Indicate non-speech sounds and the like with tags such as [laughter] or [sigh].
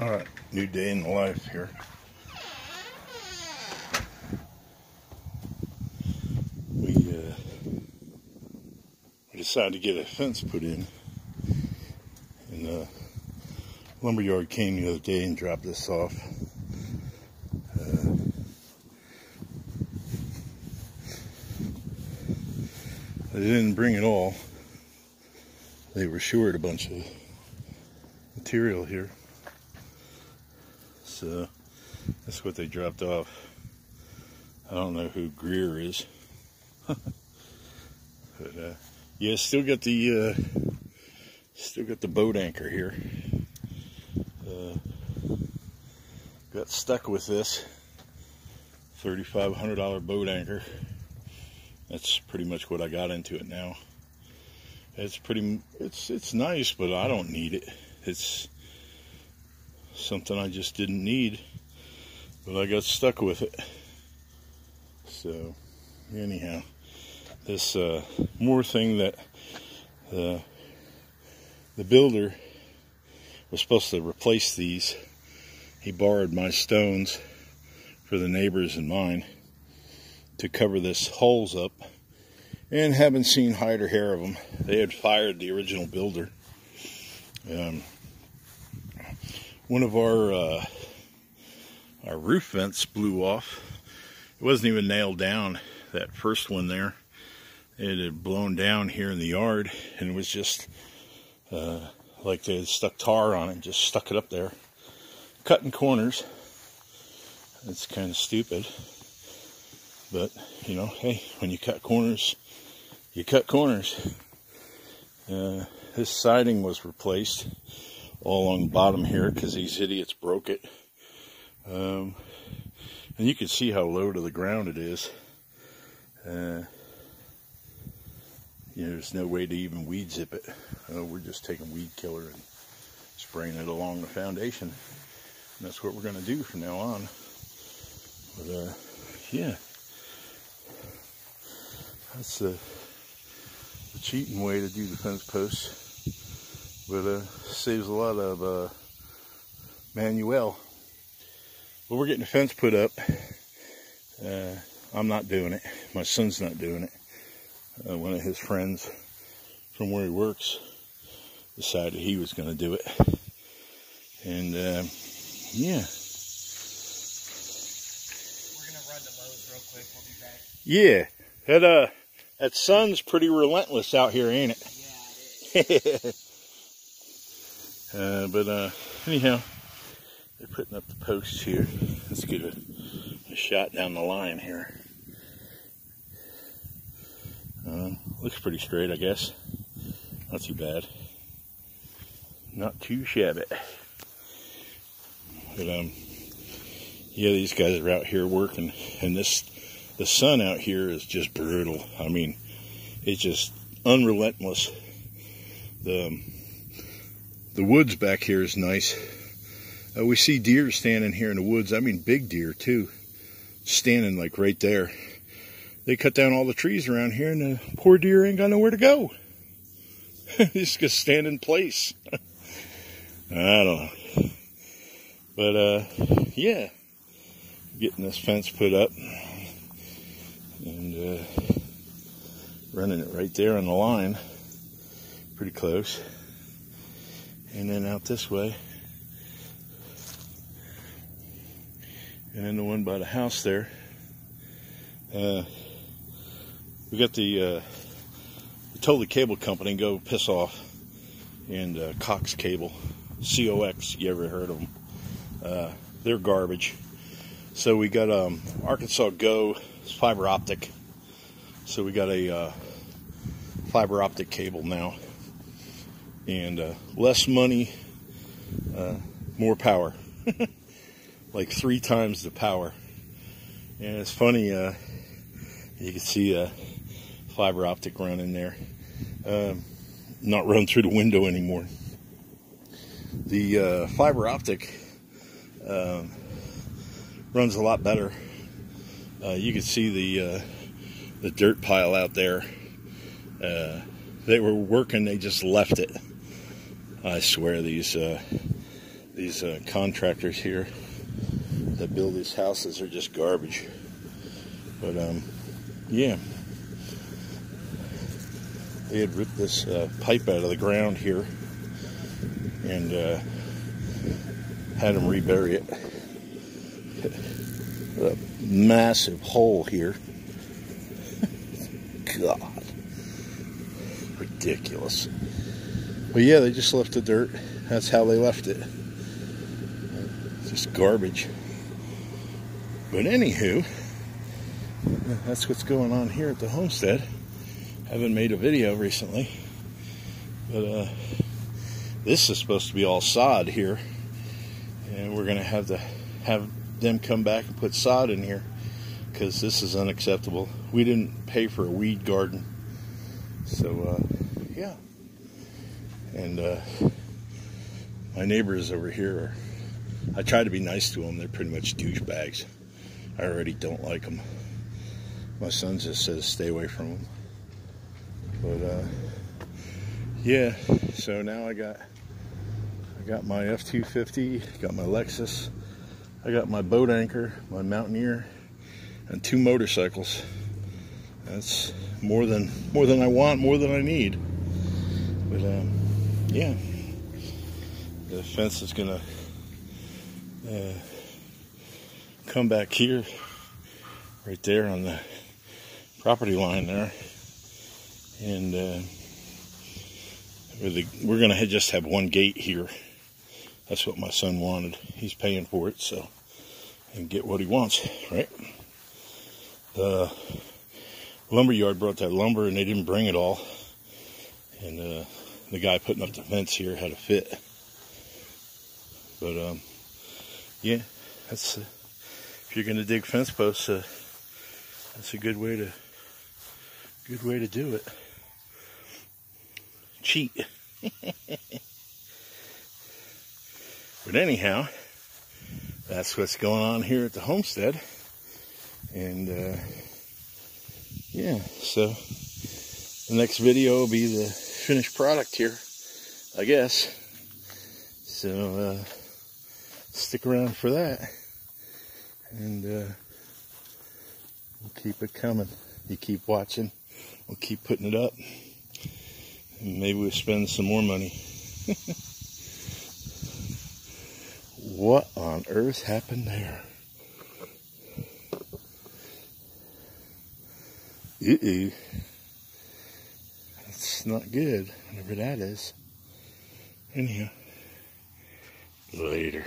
All right, new day in the life here. We uh, we decided to get a fence put in, and the lumberyard came the other day and dropped this off. Uh, they didn't bring it all. They were short a bunch of material here. So that's what they dropped off. I don't know who Greer is. [laughs] but uh, yeah, still got the uh, still got the boat anchor here. Uh, got stuck with this $3,500 boat anchor. That's pretty much what I got into it now. It's pretty, it's it's nice, but I don't need it. It's something I just didn't need, but I got stuck with it. So, anyhow, this uh, more thing that the uh, the builder was supposed to replace these. He borrowed my stones for the neighbors and mine to cover this holes up and haven't seen hide or hair of them. They had fired the original builder. Um, one of our uh, our roof vents blew off. It wasn't even nailed down. That first one there, it had blown down here in the yard, and it was just uh, like they had stuck tar on it, just stuck it up there, cutting corners. It's kind of stupid, but you know, hey, when you cut corners, you cut corners. Uh, this siding was replaced all along the bottom here because these idiots broke it. Um, and you can see how low to the ground it is. Uh, you know, there's no way to even weed zip it. Uh, we're just taking weed killer and spraying it along the foundation. And that's what we're going to do from now on. But, uh, yeah. That's the, the cheating way to do the fence posts but uh, saves a lot of uh, manual. But we're getting a fence put up. Uh, I'm not doing it. My son's not doing it. Uh, one of his friends from where he works decided he was going to do it. And um, yeah. We're run to Lowe's real quick. We'll be back. Yeah, that uh, that sun's pretty relentless out here, ain't it? Yeah, it is. [laughs] Uh, but uh, anyhow, they're putting up the posts here. Let's get a, a shot down the line here. Uh, looks pretty straight, I guess. Not too bad. Not too shabby. But um, yeah, these guys are out here working, and this the sun out here is just brutal. I mean, it's just unrelentless. The um, the woods back here is nice. Uh, we see deer standing here in the woods. I mean, big deer too, standing like right there. They cut down all the trees around here, and the poor deer ain't got nowhere to go. [laughs] He's just gonna stand in place. [laughs] I don't know. But uh, yeah, getting this fence put up and uh, running it right there on the line, pretty close and then out this way. And then the one by the house there. Uh, we got the, uh, we told the cable company go piss off. And uh, Cox Cable, C-O-X, you ever heard of them? Uh, they're garbage. So we got um, Arkansas Go fiber optic. So we got a uh, fiber optic cable now and uh, less money, uh, more power. [laughs] like three times the power. And it's funny, uh, you can see a fiber optic run in there. Um, not run through the window anymore. The uh, fiber optic um, runs a lot better. Uh, you can see the uh, the dirt pile out there. they were working, they just left it. I swear these uh, these uh, contractors here that build these houses are just garbage. But um, yeah, they had ripped this uh, pipe out of the ground here and uh, had them rebury it. [laughs] A massive hole here. [laughs] God, ridiculous. But yeah, they just left the dirt. That's how they left it. It's Just garbage. But anywho, that's what's going on here at the homestead. Haven't made a video recently, but uh, this is supposed to be all sod here, and we're gonna have to have them come back and put sod in here because this is unacceptable. We didn't pay for a weed garden, so uh, yeah. And uh, my neighbors over here are. I try to be nice to them. They're pretty much douchebags. I already don't like them. My son just says stay away from them. But uh, yeah, so now I got I got my F250, got my Lexus, I got my boat anchor, my Mountaineer, and two motorcycles. That's more than more than I want, more than I need. But um, yeah, the fence is gonna uh, come back here, right there on the property line there, and uh, we're gonna just have one gate here. That's what my son wanted. He's paying for it, so and get what he wants, right? The lumber yard brought that lumber, and they didn't bring it all, and uh, the guy putting up the fence here had a fit. But um, yeah, that's uh, if you're gonna dig fence posts, uh, that's a good way to good way to do it. Cheat. [laughs] but anyhow, that's what's going on here at the homestead, and uh, yeah, so the next video will be the finished product here, I guess. So. Uh, stick around for that. And uh, we'll keep it coming. You keep watching. We'll keep putting it up. And maybe we'll spend some more money. [laughs] what on earth happened there? Uh-oh. Not good, whatever that is. Anyhow, later.